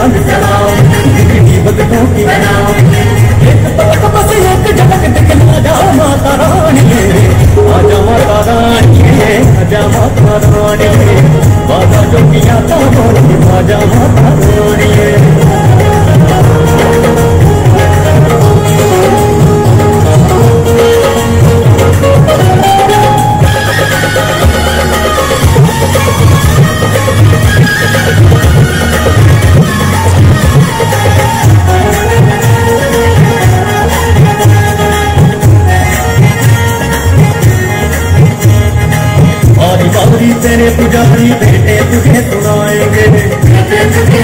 धमाल जलाओ बिगड़ी बदलों की बनाओ एक पलक बस एक झलक दिखला जा माता रानी आजा माता रानी आजा माता रानी बाजा जो किया था बोली आजा माता तेरे पुजारी बेटे तुझे सुनाएँगे।